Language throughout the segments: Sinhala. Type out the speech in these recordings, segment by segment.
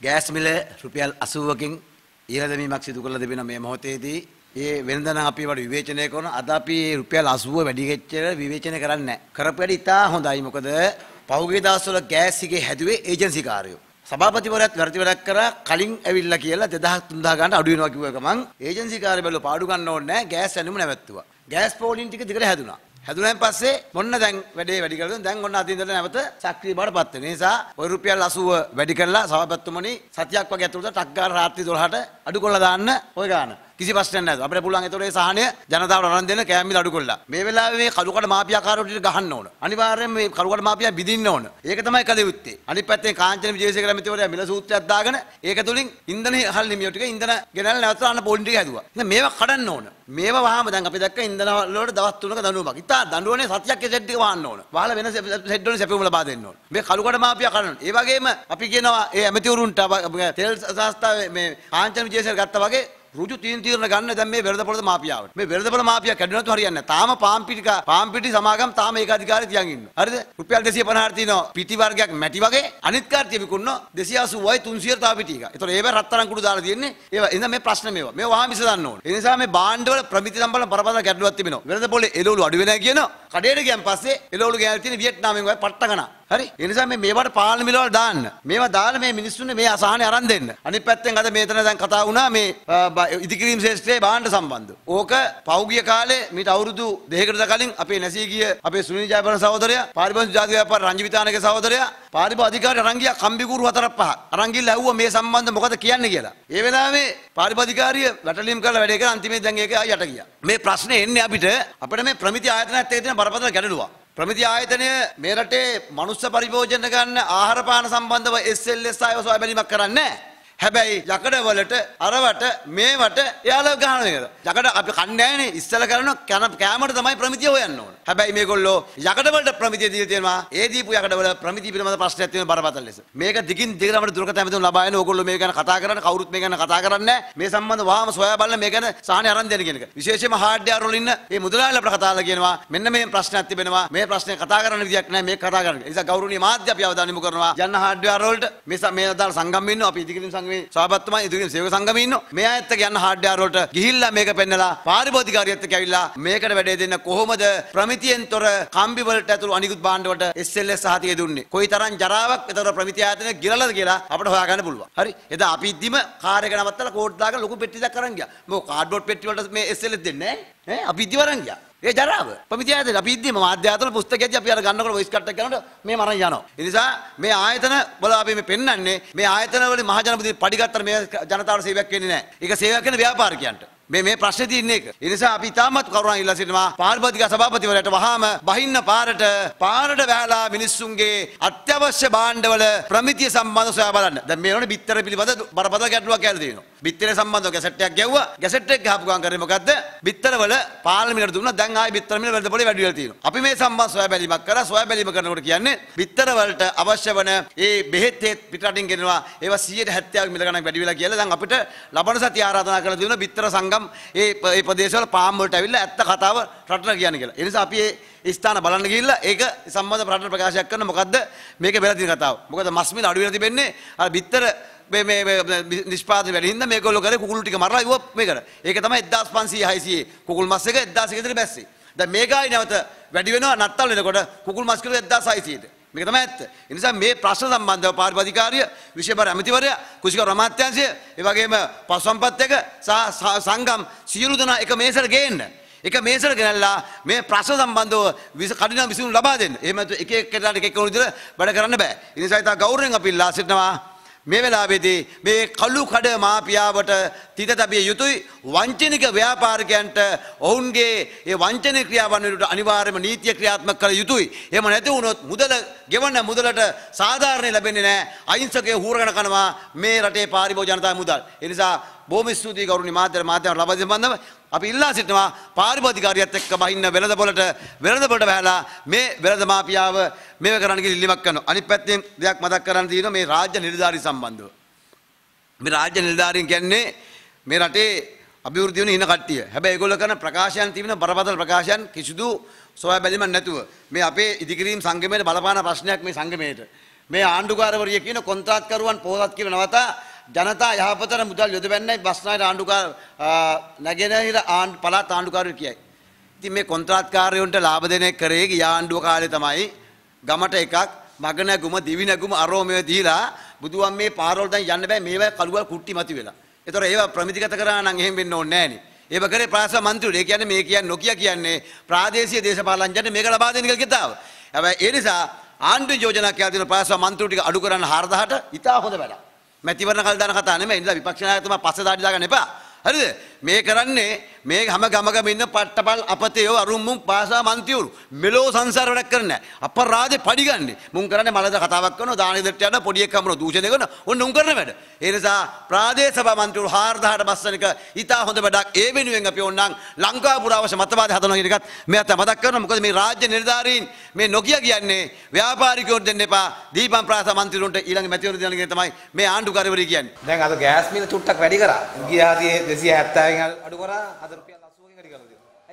ගෑස් මිල රුපියල් 80කින් ඉහළදමීමක් සිදු කරලා තිබෙන මේ මොහොතේදී ඒ වෙනද නම් අපි වට විවේචනය කරන අද අපි රුපියල් 80 වැඩි වෙච්චර විවේචනය කරන්නේ නැහැ. කරපු වැඩි ඉතා හොඳයි. මොකද පහුගිය දවස්වල ගෑස් එකේ හැදුවේ ඒජන්සි කාර්යෝ. සභාපතිවරයාත් වැරදි වැඩක් කරා කලින් ඇවිල්ලා කියලා 2000 3000 ගන්න අඩු වෙනවා කිව්ව ගමන් ඒජන්සි කාර්ය බැලුව පාඩු ගන්න ඕනේ නැහැ ගෑස් ඇනුම නැවැත්තුවා. ගෑස් පෝලින් ටික දිගට හැදුනා. හැදුනන් පස්සේ මොන්න දැන් වැඩේ වැඩි කරලා දැන් ඔන්න අදින් ඉඳලා නැවත සක්‍රීය බවට පත් වෙන නිසා ඔය රුපියල් 80 වැඩි කරලා සභාපතිතුමනි සතියක් වගේ ඇතුළත ටක් ගාලා රාත්‍රී 12ට අඩු කරලා දාන්න ඔය ගාන. කිසි ප්‍රශ්නයක් නැහැ. අපිට පුළුවන් ඒතොර ඒ සහනය ජනතාවට අරන් දෙන්න කෑම මිල අඩු කරලා. මේ වෙලාවේ මේ කඩුකඩ මාපියාකාරෝ ටික ගහන්න ඕන. අනිවාර්යයෙන් මේ කඩුකඩ මාපියා බිඳින්න ඕන. ඒක තමයි කළ යුත්තේ. අනිත් පැත්තෙන් කාංචන විජේසේකර මැතිවරයා මිල සූත්‍රයක් දාගෙන ඒක තුලින් ඉන්ධන හල් නිමිය ටික ඉන්ධන ගෙනල්ලා නැවත අන්න පොලින් ටික හැදුවා. ඉතින් මේවා කඩන්න ඕන. මේවා වහාම දැන් අපි දැක්ක ඉන්ධන වලට දවස් 3ක දඬුවමක්. ඉතින් දඬුවනේ සතියක් ඒ සෙට් ටික වහන්න ඕන. වහලා වෙන සෙට් වලින් සැපෙම ලබා දෙන්න ඕන. මේ කඩුකඩ මාපියා කරන්න. ඒ වගේම අපි කියනවා ඒ ඇමතිවරුන්ට තෙල් සංස්ථාවේ මේ කාංචන විජේසේකර ගත්තා වගේ රුජු තීන් තීරණ ගන්න දැන් මේ වෙරදපොළ මාපියාවට. මේ වෙරදපොළ මාපියා කැඩුණත් හරියන්නේ නැහැ. තාම පාම් පිටි පාම් පිටි සමාගම් තාම ඒක අධිකාරිය තියන් ඉන්නවා. හරිද? රුපියල් 250ක් තියෙනවා පිටි වර්ගයක් මැටි වගේ. අනිත් කාර්තිය විකුණනවා 280යි 300 තා පිටි එක. ඒතකොට ඒව රත්තරන් කුඩු දාලා තියෙන්නේ. ඒවා එඳ මේ ප්‍රශ්න මේවා. මේවා වහාම විසඳන්න ඕනේ. ඒ නිසා මේ භාණ්ඩවල ප්‍රමිති සම්බල බරපතල ගැටලුවක් තිබෙනවා. වෙරදපොළේ එළවලු අඩු වෙනවා කියනවා. කඩේට ගියන් පස්සේ එළවලු ගෑල් තියෙන වියට්නාමෙන් වගේ පට්ට ගණන්. හරි ඒ නිසා මේ මේවට පාලන මිල වල දාන්න. මේවා දාලා මේ මිනිස්සුන්ට මේ අසහනේ අරන් දෙන්න. අනිත් පැත්තෙන් අද මේතන දැන් කතා වුණා මේ ඉදිකිරීම ශේෂ්ත්‍රයේ භාණ්ඩ සම්බන්ධව. ඕක පෞගිය කාලේ මීට අවුරුදු දෙකකට කලින් අපේ නැසී ගිය අපේ සුනිල් ජයවර්ධන සහෝදරයා, පාරිභෝගික ජාතික ව්‍යාපාර රංජිවිතානගේ සහෝදරයා, පාරිභෝගික අධිකාරී අරන් ගියා කම්බිකුරු හතරක් පහක්. අරන් ගිහලා ඇහුවා මේ සම්බන්ධ මොකද කියන්නේ කියලා. ඒ වෙලාවේ පාරිභෝගික අධිකාරිය වැටලීම් කරලා වැඩේ කරා අන්තිමේ දැන් ඒක යට ගියා. මේ ප්‍රශ්නේ එන්නේ අපිට අපිට මේ ප්‍රමිති ආයතනයත් එක්ක තියෙන බරපතල ගැටලුවක්. ප්‍රමිති ආයතනය මේ රටේ මනුස්ස පරිභෝජන ගන්න ආහාර පාන සම්බන්ධව SLS ආයව සොයා බැලීමක් කරන්නේ හැබැයි යකඩ වලට අරවට මේවට එයාලා ගහන එකද? යකඩ අපි කන්නේ නැහනේ. ඉස්සල කරන කෑමට තමයි ප්‍රමිතිය හොයන්න ඕන. හැබැයි මේගොල්ලෝ යකඩ වලට ප්‍රමිතිය දීලා තියෙනවා. ඒ දීපු යකඩ වල ප්‍රමිතිය පිළිබඳ ප්‍රශ්නයක් තියෙන බරපතල ලෙස. මේක දිගින් දිගට අපිට දුරකථන ඇමතුම් ලබා එන ඕගොල්ලෝ මේ ගැන කතා කරන්නේ කවුරුත් මේ ගැන කතා කරන්නේ මේ සම්බන්ධ වහාම සොයා බලන මේ ගැන සාහනය අරන් දෙන්න කියන එක විශේෂයෙන්ම හાર્ඩ්වෙයාර් වල ඉන්න මේ මුදලාලි අපිට කතා කරලා කියනවා මෙන්න මේ ප්‍රශ්නයක් තිබෙනවා. මේ ප්‍රශ්නේ කතා කරන්න විදියක් නැහැ. මේක කතා කරන්න. ඒ නිසා ගෞරවනීය මාධ්‍ය අපි අවධානය යොමු කරනවා. යන්න හાર્ඩ්වෙයාර් වලට මේ මේ අදාළ සංගම් ඉන්නවා අපි ඉදිකිරීම සංගමේ සභාපතිතුමා ඉදිරියෙන් සේවක සංගමේ ඉන්නවා. මේ අයත් එක්ක යන්න හાર્ඩ්වෙයාර් වලට ගිහිල්ලා මේක පෙන්නලා පාරිභෝගිකාරියත් එක්ක ඇවිල්ලා මේකට වැඩේ දෙන්න කොහොමද ප්‍රමිතියෙන් තොර කම්බි වලට ඇතුළු අනිකුත් භාණ්ඩ වලට SLS සහතිකය දුන්නේ. කොයිතරම් ජරාවක් ඒතර ප්‍රමිති ආයතනය ගිරලද කියලා අපිට හොයාගන්න පුළුවන්. හරි. එදා අපි ඉද්දිම කාර් එක නවත්තලා කෝඩ් දාගෙන ලොකු පෙට්ටියක් අරන් ගියා. මොකද කාඩ්බෝඩ් පෙට්ටි වලට මේ SLS දෙන්නේ නැහැ. ඈ අපි ඉද්දි වරන් ගියා. ඒ ජරාව. ප්‍රමිති ආයතන අපි ඉද්දිම මාධ්‍ය ආයතන පුස්තකයේදී අපි අර ගන්නකොට වොයිස් කට් එක කරනකොට මේ මරන් යනවා. ඒ නිසා මේ ආයතන වල අපි මේ පෙන්වන්නේ මේ ආයතන වලින් මහජනපති පඩිගත්තට මේ ජනතාවට සේවයක් වෙන්නේ නැහැ. ඒක සේවයක් කරන ව්‍යාපාරිකයන්ට. මේ මේ ප්‍රශ්නේ තියෙන්නේ ඒක. ඒ නිසා අපි තාමත් කරුණා ඉල්ලා සිටිනවා පාරිභෝගික සභාපතිවරයාට වහාම බහින්න පාරට පාරට වැහලා මිනිස්සුන්ගේ අත්‍යවශ්‍ය භාණ්ඩවල ප්‍රමිතිය සම්බන්ධව සොයා බලන්න. දැන් මේ වනේ බිත්තර පිළිබඳ බරපතල ගැටලුවක් කියලා තියෙනවා. බිත්තරේ සම්බන්ධව ගැසට් එකක් ගැව්වා. ගැසට් එක ගහපු ගමන් කරේ මොකද්ද? බිත්තර වල පාර්ලිමේන්තුවට දුන්නා. දැන් ආයි බිත්තර මිල වෙළඳ පොලේ වැඩි වෙලා තියෙනවා. අපි මේ සම්බන්ධ සොයා බැලීමක් කරා. සොයා බැලීම කරනකොට කියන්නේ බිත්තර වලට අවශ්‍ය වන ඒ බෙහෙත් හේත් පිටරටින් ගෙනවා. ඒවා 170ක මිල ගණන් වැඩි වෙලා කියලා දැන් අපිට ලබන සතිය ආරාධනා කරලා තියෙනවා බිත්තර සංගම් ඒ ඒ ප්‍රදේශවල පාම් වලට ඇවිල්ලා ඇත්ත කතාව රටට කියන්නේ කියලා. ඒ නිසා අපි ඒ ස්ථාන බලන්න ගිහිල්ලා ඒක සම්බන්ධ රටට ප්‍රකාශයක් කරන මොකද්ද මේක වෙලා තියෙන කතාව. මොකද මස් මිල අඩු වෙලා තිබෙන්නේ අර බිත්තර මේ මේ නිෂ්පාදනය වැඩි හින්දා මේගොල්ලෝ කරේ කුකුළු ටික මරලා ඉව මේකට. ඒක තමයි 1500 600 කුකුල් මස් එක 1000 කට බැස්සේ. දැන් මේකයි නැවත වැඩි වෙනවා නත්තල් වෙනකොට කුකුල් මස් කිලෝ 1600ට. මේක තමයි ඇත්ත. ඒ නිසා මේ ප්‍රශ්න සම්බන්ධව පාරිපදිකාරිය විශේෂ අමාත්‍යවරයා කුෂිකර අමාත්‍යාංශය ඒ වගේම පස්සම්පත් එක සහ සංගම් සියලු දෙනා එක මේසට ගේන්න. එක මේසට ගෙනල්ලා මේ ප්‍රශ්න සම්බන්ධව විස කඩින විසඳුම් ලබා දෙන්න. එහෙම එක එක්කෙනාට එක එක විදිහට වැඩ කරන්න බෑ. ඒ නිසා ඉතා ගෞරවයෙන් අපි ඉල්ලා සිටිනවා මේ වෙලාවේදී මේ කළු කඩ මාපියාවට තිත තැබිය යුතුයි වංචනික ව්‍යාපාරිකයන්ට ඔවුන්ගේ ඒ වංචනික ක්‍රියාවන් වලට අනිවාර්යයෙන්ම නීතිය ක්‍රියාත්මක කළ යුතුයි. එහෙම නැති වුණොත් මුදල ගෙවන මුදලට සාධාරණේ ලැබෙන්නේ නැහැ. අහිංසකයෝ හූරගෙන කනවා මේ රටේ පාරිභෝගික ජනතාව මුදල්. ඒ නිසා බොහොම ස්තුතියි ගෞරවනීය මාධ්‍ය මාධ්‍යවල ලබා දෙන සම්බන්ධව අපි ඉල්ලා සිටිනවා පාරිභෝගිකාරියත් එක්ක බහින්න වෙළඳපොළට වෙළඳපොළට බහැලා මේ වෙළඳ මාපියාව මේව කරන්න කියලා ඉල්ලීමක් කරනවා. අනිත් පැත්තෙන් දෙයක් මතක් කරන්න තියෙනවා මේ රාජ්‍ය නිලධාරී සම්බන්ධව. මේ රාජ්‍ය නිලධාරීන් කියන්නේ මේ රටේ අභිවෘද්ධිය වෙන ඉන්න කට්ටිය. හැබැයි ඒගොල්ලෝ කරන ප්‍රකාශයන් තිබෙන බරපතල ප්‍රකාශයන් කිසිදු සොයා බැලීමක් නැතුව මේ අපේ ඉදිකිරීම් සංගමයේ බලපාන ප්‍රශ්නයක් මේ සංගමයේට මේ ආණ්ඩුකාරවරිය කියන කොන්ත්‍රාත්කරුවන් පොහොසත් කිරීම නවතා ජනතා යහපතට මුදල් යොදවන්නයි බස්නාහිර ආණ්ඩුකාර නැගෙනහිර ආණ්ඩු පළාත් ආණ්ඩුකාරයෝ කියයි. ඉතින් මේ කොන්ත්‍රාත්කාරයන්ට ලාභ දෙන එක කරේ ගිය ආණ්ඩුව කාලේ තමයි ගමට එකක් මග නැගුම දිවි නැගුම අරෝමය දීලා බුදුන් මේ පාරවල් දැන් යන්න බෑ මේවා කළුවල් කුට්ටි මති වෙලා. ඒතර ඒවා ප්‍රමිතිගත කරා නම් එහෙම වෙන්න ඕනේ නෑනේ. ඒව කරේ ප්‍රාස මන්ත්‍රීවරු. ඒ කියන්නේ මේ කියන්නේ නොකිය කියන්නේ ප්‍රාදේශීය දේශපාලනඥයන්ට මේක ලබා දෙන කියලා කිතාව. හැබැයි ඒ නිසා ආණ්ඩු යෝජනා කියලා දෙන ප්‍රාස මන්ත්‍රීවරු ටික අඩු කරන්න 4000ට ඉතා හොඳ වැඩක්. මැතිවරණ කල් දාන කතා නෙමෙයි. ඉතින් විපක්ෂ නායකතුමා පස්සේ දාඩි දාගන්න එපා. හරිද? මේ කරන්නේ මේ හැම ගමකම ඉන්න පට්ටපල් අපතයෝ අරුම්මුම් පාසා මන්තිවරු. මෙලෝ සංසාර වැඩක් කරන්නේ අපරාධේ පඩිගන්නේ. මුන් කරන්නේ මලද කතාවක් කරනවා දානේ දෙට්ට යන පොඩි එකක් කමන දූෂණය කරන ඔන්න උන් කරන වැඩ. ඒ නිසා ප්‍රාදේශ සභා මන්තිවරු 4000ට බස්සනක ඊටා හොඳ වැඩක්. ඒ වෙනුවෙන් අපි ඕන්නම් ලංකාව පුරාවශ මතවාද හදනවා කියන එකත් මෙයාට මතක් කරනවා. මොකද මේ රාජ්‍ය නිලධාරීන් මේ නොකිය කියන්නේ ව්‍යාපාරිකයෝට දෙන්න එපා. දීපම් ප්‍රාසා මන්තිවරුන්ට ඊළඟ මැතිවරු දෙනගෙන තමයි මේ ආණ්ඩුකාරවරු කියන්නේ. දැන් අද ගෑස් මිල චුට්ටක් වැඩි කරා. ගියහදී 270 आएगा अडगोरा हजार रुपया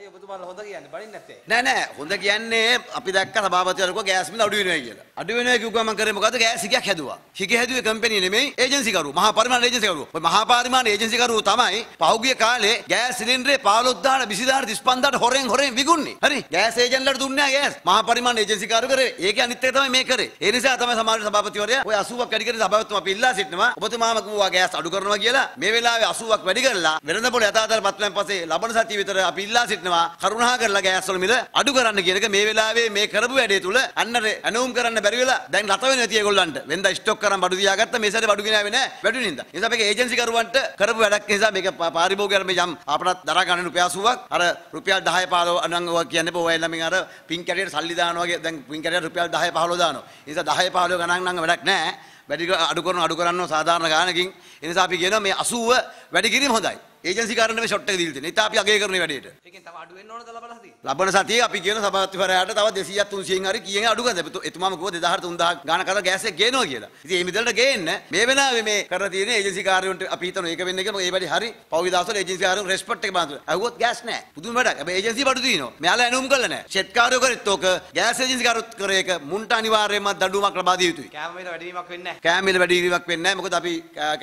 ඔබතුමාලා හොඳ කියන්නේ? බලින් නැත්තේ. නෑ නෑ හොඳ කියන්නේ අපි දැක්ක සභාපතිවරයෙකුව ගෑස් මිල අඩු වෙනවා කියලා. අඩු වෙනවා කිව්වම මම කරේ මොකද ගෑස් සිගයක් හැදුවා. සිග හැදුවේ කම්පැනි නෙමෙයි ඒජන්සි කරු. මහා පරිමාණ ඒජන්සි කරු. ඔය මහා පරිමාණ ඒජන්සි කරු තමයි පහුගිය කාලේ ගෑස් සිලින්ඩරේ 15000 20000 35000 හොරෙන් හොරෙන් විකුණන්නේ. හරි. ගෑස් ඒජන්ට්ලට දුන්නේ නෑ ගෑස්. මහා පරිමාණ ඒජන්සි කරු කරේ. ඒකේ අනිත් එක තමයි මේ කරේ. ඒ නිසා තමයි සමාජ සභාපතිවරයා ඔය 80ක් වැඩි කරේ සභාපතිතුමා අපි ඉල්ලා සිටිනවා. ඔබතුමාම කිව්වා ගෑස් අඩු කරනවා කියලා. මේ වෙලාවේ 80ක් වැඩි කරලා වෙළඳ පොළ යථාර්ථයට පත් වෙනන් පස්සේ ලබන සතිය විතර අපි ඉල්ලා සිටිනවා කරුණා කරලා ගෑස් වල මිල අඩු කරන්න කියන එක මේ වෙලාවේ මේ කරපු වැඩේ තුල අන්න ඇනවුම් කරන්න බැරි වෙලා දැන් රට වෙන ඇති ඒගොල්ලන්ට වෙනද ස්ටොක් කරන් බඩු තියාගත්ත මේ සැරේ බඩු ගෙනාවේ නෑ වැඩි නින්දා. ඒ නිසා මේක ඒජන්සි කරුවන්ට කරපු වැඩක් නිසා මේක පාරිභෝගිකයන් මේ යම් අපරාධ දරා ගන්න රුපියල් 80ක් අර රුපියල් 10 15 අනං ඔය කියන්නේ ඔය ළමින් අර පින් කැඩේට සල්ලි දානවා වගේ දැන් පින් කැඩේට රුපියල් 10 15 දානවා. ඒ නිසා 10 15 ගණන් නම් වැඩක් නෑ. වැඩි අඩු කරන අඩු කරනවා සාධාරණ ගානකින්. ඒ නිසා අපි කියනවා මේ 80 වැඩි කිරීම හොඳයි. ඒජන්සි කාරණේ මේ ෂොට් එක දීලා තියෙනවා. ඉතින් අපි අගය කරන වැඩේට. ඒකෙන් තව අඩු වෙන්න ඕනද ලබලා හදී? ලබන සතියේ අපි කියන සභාපතිවරයාට තව 200ක් 300න් හරි කීයෙන් අඩු කරන්න. එතුමාම කිව්වා 2000 3000 ගාන කරලා ගෑස් එක ගේනවා කියලා. ඉතින් මේ මිදලට ගේන්න මේ වෙලාවේ මේ කරලා තියෙන ඒජන්සි කාර්යවලට අපි හිතනවා ඒක වෙන්නේ කියලා. ඒ වැඩි හරි. පෞවි දවස්වල ඒජන්සි කාර්යවල රෙස්පෙක්ට් එක බාඳුවා. අහුවොත් ගෑස් නැහැ. පුදුම වැඩක්. හැබැයි ඒජන්සි බඩු දිනනවා. මෙයාලා ඇනුම් කළා නැහැ. චෙට් කාර්යෝ කරෙත් ඕක ගෑස් ඒජන්සි කාර්යොත් කරේ එක මුන්ට අනිවාර්යයෙන්ම දඬුවමක් ලබා දිය යුතුයි. කෑම මිල වැඩිවීමක් වෙන්නේ නැහැ. කෑම මිල වැඩි වීමක් වෙන්නේ නැහැ. මොකද අපි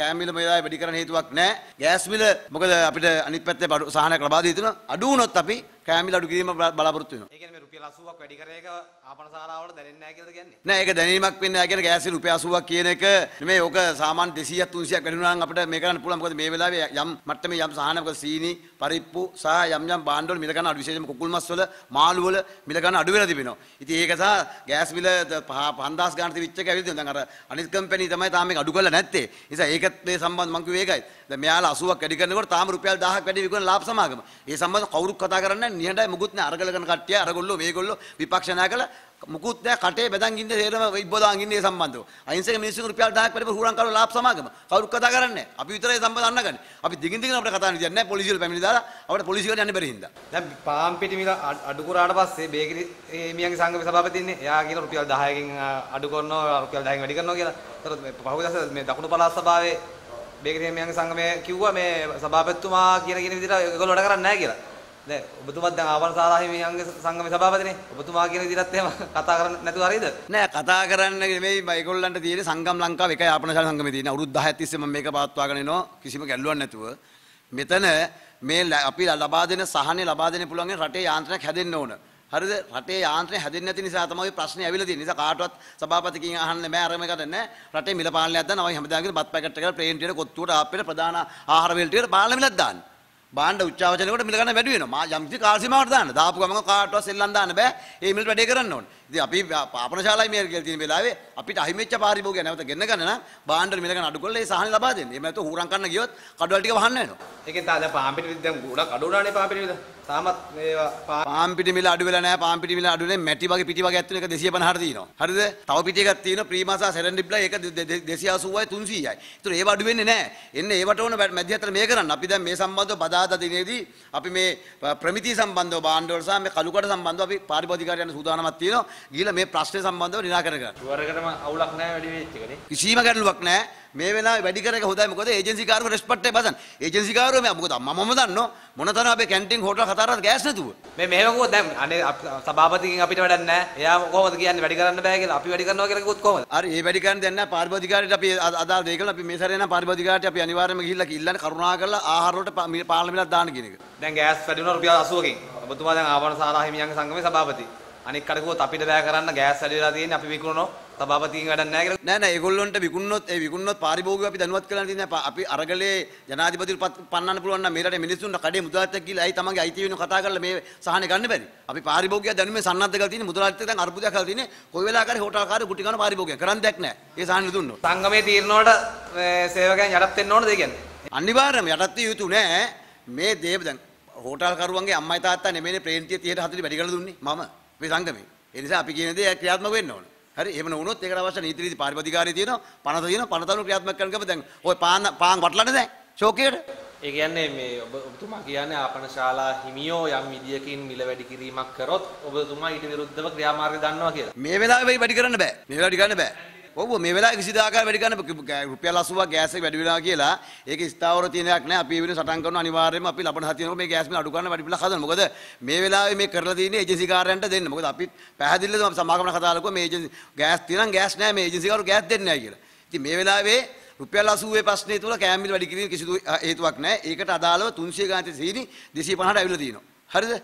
කෑම මිල මේ වෙලාවේ වැඩි කරන්න හේතුවක් නැහැ. ගෑස් මිල මොකද අපිට අනිත් පැත්තේ බඩු සහනයක් ලබා දී තියෙනවා. අඩු වුණොත් අපි කෑම මිල අඩු කිරීම බලාපොරොත්තු වෙනවා. ඒ කියන්නේ මේ රුපියල් 80ක් වැඩි කරේ එක ආපන ශාලාවලට දැනෙන්නේ නැහැ කියලාද කියන්නේ? නෑ ඒක දැනීමක් වෙන්නේ නැහැ කියන ගෑස් රුපියල් 80ක් කියන එක නෙමෙයි ඕක සාමාන්‍ය 200ක් 300ක් වැඩි වුණා නම් අපිට මේ කරන්න පුළුවන් මොකද මේ වෙලාවේ යම් මට්ටමේ යම් සහනක සීනි පරිප්පු සහ යම් යම් භාණ්ඩ වල මිල ගන්න අඩු විශේෂයෙන්ම කුකුල් මස් වල මාළු වල මිල ගන්න අඩු වෙලා තිබෙනවා. ඉතින් ඒක සහ ගෑස් මිල 5000 ගානට තිබිච්ච එක ඇවිල්ලා දැන් අර අනිත් කම්පැනි තමයි තාම මේක අඩු කරලා නැත්තේ. නිසා ඒකත් මේ සම්බන්ධ මං කිව්වේ ඒකයි. දැන් මෙයාලා 80ක් වැඩි කරනකොට තාම රුපියල් 1000ක් වැඩි විකුණන ලාභ සමාගම. ඒ සම්බන්ධ කවුරුත් කතා කරන්නේ නැහැ. නිහඬයි මුකුත් නැහැ. අරගල කරන කට්ටිය අරගොල්ලෝ මේගොල්ලෝ විපක්ෂ නායකලා මුකුත් නැහැ කටේ බෙදන් ඉන්නේ තේරම ඉබ්බදාන් ඉන්නේ ඒ සම්බන්ධව. අහිංසක මිනිස්සුන් රුපියල් 10ක් වැඩි හුරන් කරලා ලාභ සමාගම. කවුරුත් කතා කරන්නේ නැහැ. අපි විතරයි සම්බන්ධ අන්නගන්නේ. අපි දිගින් දිගට අපිට කතා නිදියක් නැහැ. පොලිසියට පැමිණි දාලා අපිට පොලිසියට යන්න බැරි හින්දා. දැන් පාම් පිටි මිල අඩු කරාට පස්සේ බේකරි මියන්ගේ සංගමේ සභාපති ඉන්නේ. එයා කියන රුපියල් 10කින් අඩු කරනවා රුපියල් 10කින් වැඩි කරනවා කියලා. ඒතර මේ පහුගිය දවසේ මේ දකුණු පළාත් සභාවේ බේකරි මියන්ගේ සංගමේ කිව්වා මේ සභාපතිතුමා කියන කියන විදිහට ඒගොල්ලෝ වැඩ කරන්නේ නැහැ කියලා. දැන් ඔබතුමාත් දැන් ආවන සාරාහි මියන්ගේ සංගමේ සභාපතිනේ. ඔබතුමා කියන විදිහට එහෙම කතා කරන්නේ නැතුව හරියද? නෑ කතා කරන්න නෙමෙයි මේගොල්ලන්ට තියෙන සංගම් ලංකාව එකයි ආපනශාල සංගමේ තියෙන අවුරුදු 10ක් තිස්සේ මම මේක පවත්වාගෙන එනවා කිසිම ගැටලුවක් නැතුව. මෙතන මේ අපි ලබා දෙන සහනේ ලබා දෙන්න පුළුවන් රටේ යාන්ත්‍රණයක් හැදෙන්න ඕන. හරිද රටේ යාන්ත්‍රණය හැදෙන්නේ නැති නිසා තමයි ප්‍රශ්නේ ඇවිල්ලා තියෙන්නේ. නිසා කාටවත් සභාපතිකින් අහන්න බෑ අරම එකට නෑ. රටේ මිල පාලනයක් දාන්න අපි හැමදාම බත් පැකට් එකකට ප්ලේන් ටිකට කොත්තුවට ආප්පෙට ප්‍රධාන ආහාර වේල් ටිකට පාලන මිලක් දාන්න. බාණ්ඩ උච්චාවචනයකට මිල ගන්න වැඩි වෙනවා. මා යම්කිසි කාල සීමාවකට දාන්න. දාපු ගමන් කාටවත් සෙල්ලම් දාන්න බෑ. ඒ මිලට වැඩේ කරන්න ඕනේ. ඉතින් අපි පාපනශාලායි මේ කියලා තියෙන වෙලාවේ අපිට අහිමිච්ච පාරිභෝගික නැවත ගෙන්න ගන්න නම් බාණ්ඩ මිල ගන්න අඩු කරලා ඒ සහන ලබා දෙන්න. එහෙම නැත්නම් හුරම් කරන්න ගියොත් කඩවල ටික වහන්න වෙනවා. ඒකෙන් තා දැන් පාම් පිටි දැන් ගොඩක් අඩු වුණානේ පාම් පිටි විතර. තාමත් මේවා පාම් පිටි මිල අඩු වෙලා නැහැ. පාම් පිටි මිල අඩු නැහැ. මැටි වගේ පිටි වගේ ඇතුළේ එක 250ට තියෙනවා. හරිද? තව පිටි එකක් තියෙනවා ප්‍රීමාසා සෙරෙන්ඩිබ්ලා ඒක 280යි 300යි. ඒතර ඒව අඩු වෙන්නේ නැහැ. එන්නේ ඒවට ඕන මැදිහතර මේ කරන්න. අපි දැන් මේ සම්බන්ධව බදාදා දිනේදී අපි මේ ප්‍රමිති සම්බන්ධව බාණ්ඩවල සහ මේ කලුකඩ සම්බන්ධව අපි පාරිභෝගිකාරයන් සූදානම්ක් තියෙනවා. ගිහිල්ලා මේ ප්‍රශ්නේ සම්බන්ධව නිරාකරණය කරන්න. වරකටම අවුලක් නැහැ වැඩි වෙච්ච එකනේ. කිසිම ගැටලුවක් නැහැ. මේ වෙලාවේ වැඩි කරක හොඳයි මොකද ඒජන්සි කාර්යව රෙස්පෙක්ට් එක බසන්. ඒජන්සි කාර්යව මේ මොකද මමම දන්නෝ මොන තරම් අපේ කැන්ටින් හෝටල් කතාරද ගෑස් නැතුව. මේ මෙහෙම කිව්වොත් දැන් අනේ අප- සභාපතිගෙන් අපිට වැඩක් නැහැ. එයා කොහොමද කියන්නේ වැඩි කරන්න බෑ කියලා. අපි වැඩි කරනවා කියලා කිව්වොත් කොහොමද? හරි ඒ වැඩි කරන්න දෙන්න පාරිභෝධිකාරයට අපි අ- අදාළ දේ කළා අපි මේ සැරේ නම් පාරිභෝධිකාරයට අපි අනිවාර්යයෙන්ම ගිහිල්ලා ඉල්ලන්නේ කරුණා කරලා ආහාර වලට පාලන මිලක් දාන්න කියන එක. දැන් ගෑස් වැඩි වුණා රුපියල් 80කින්. ඔබතුමා දැන් ආවරණ සාරා හිමියන්ගේ සංගමේ සභාපති. අනික් කඩ කිව්වොත් අපිට බෑ කරන්න ගෑස් වැඩි වෙලා තියෙන්නේ අපි විකුණනවා. සභාපතිගෙන් වැඩක් නැහැ කියලා. නෑ නෑ ඒගොල්ලොන්ට විකුණනොත් ඒ විකුණනොත් පාරිභෝගිකව අපි දැනුවත් කරලා තියෙනවා අපි අරගලේ ජනාධිපතිට පත්- පන්නන්න පුළුවන් නම් මේ රටේ මිනිස්සුන්ට කඩේ මුදලාලිට ගිහලා ඇයි තමන්ගේ අයිතිය වෙන කතා කරලා මේ සහනේ ගන්න බැරි? අපි පාරිභෝගිකය දැනුමේ සන්නද්ධ කරලා තියෙන්නේ මුදලාලිට දැන් අර්බුදයක් කරලා තියෙන්නේ. කොයි වෙලාවකරි හෝටල් කාර්ය කුටි ගන්න පාරිභෝගිකය කරන්න දෙයක් නෑ. ඒ සහනේ දුන්නොත්. සංගමේ තීරණ වලට සේවකයන් යටත් වෙන්න ඕනද ඒ කියන්නේ? අනිවාර්යයෙන්ම යටත් විය යුතු නෑ. මේ දේව දැන් හෝටල් කරුවන්ගේ අම්මයි තාත්තා නෙමෙයිනේ ප්‍රේන්තිය 30 40 වැඩි කරලා දුන්නේ. මම. මේ සංගමේ. ඒ නිසා අපි කියන දේ ක්‍රියාත්මක වෙන්න ඕන හරි එහෙම නොවුනොත් ඒකට අවශ්‍ය නීති රීති පාරිපදිකාරය තියෙනවා පනත තියෙනවා පනතන ක්‍රියාත්මක කරන ගම දැන් ওই පාන් පාන් වටලන්නේ දැන් ෂෝකේට ඒ කියන්නේ මේ ඔබ ඔබතුමා කියන්නේ ආපන ශාලා හිමියෝ යම් විදියකින් මිල වැඩි කිරීමක් කරොත් ඔබතුමා ඊට විරුද්ධව ක්‍රියාමාර්ග දන්නවා කියලා. මේ වෙලාවේ වැඩි කරන්න බෑ. මේ වෙලාවේ වැඩි කරන්න බෑ ඔව් මේ වෙලාවේ කිසිදාක වැඩි කරන්න බෑ. රුපියල් 80ක් ගෑස් එක වැඩි වෙනවා කියලා ඒක ස්ථාවර තියෙනයක් නෑ. අපි වෙන සටන් කරන අනිවාර්යයෙන්ම අපි ලබන හතියනකොට මේ ගෑස් මිල අඩු කරන්න වැඩි පිළ හදන්න. මොකද මේ වෙලාවේ මේ කරලා තියෙන්නේ ඒජන්සි කාර්යයන්ට දෙන්න. මොකද අපි පැහැදිලිව අපි සමාගමන කතා කරලා මේ ඒජන්සි ගෑස් තියෙනම් ගෑස් නෑ මේ ඒජන්සි කාර්යෝ ගෑස් දෙන්නේ නෑ කියලා. ඉතින් මේ වෙලාවේ රුපියල් 80 ප්‍රශ්නේ තුල කෑම මිල වැඩි කිරීම කිසිදු හේතුවක් නෑ. ඒකට අදාළව 300 ගානට සීනි 250ට ඇවිල්ලා තියෙනවා. හරිද?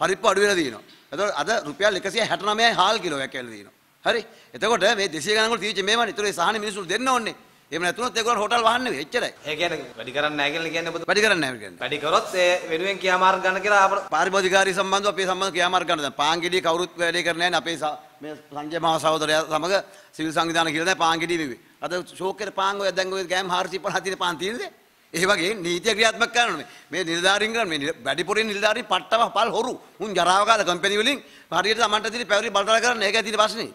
පරිප්පු අඩු වෙලා තියෙනවා. එතකොට අද රුපියල් 169යි හාල් කිලෝයක් ඇවිල්ලා තියෙනවා. හරි. එතකොට මේ 200 ගණන් වල තීච්ච මේවනේ ඒතර ඒ සහන මිනිස්සුන්ට දෙන්න ඕනේ. එහෙම නැතුනොත් ඒගොල්ලෝ හෝටල් වහන්න නෙවෙයි එච්චරයි. ඒ කියන්නේ වැඩි කරන්න නැහැ කියලා කියන්නේ ඔබතුමා. වැඩි කරන්නේ නැහැ කියන්නේ. වැඩි කරොත් ඒ වෙනුවෙන් ක්‍රියාමාර්ග ගන්න කියලා අපර පාරිභෝධිකාරී සම්බන්ධව අපේ සම්බන්ධ ක්‍රියාමාර්ග ගන්න. දැන් පාංගෙඩිය කවුරුත් වැඩේ කරන්නේ නැහැ අපේ මේ සංජය මහ සහෝදරයා සමග සිවිල් සංවිධාන කියලා නැහැ පාංගෙඩිය මෙවේ අද ෂෝකේට පාංග ඔය දැන් ඔය ගෑම් 450 තියෙන පාන් තියෙනද ඒ වගේ නීතිය ක්‍රියාත්මක කරනවා මේ මේ නිලධාරීන් කරන්නේ මේ නිල- වැඩිපුරින් නිලධාරීන් පට්ටව පල් හොරු. උන් ජරාව කාලා කම්පැනි වලින් හරියට Tamanට තියෙන පැවරි බලතල කරන්නේ ඒකයි තියෙන ප්‍රශ්නේ.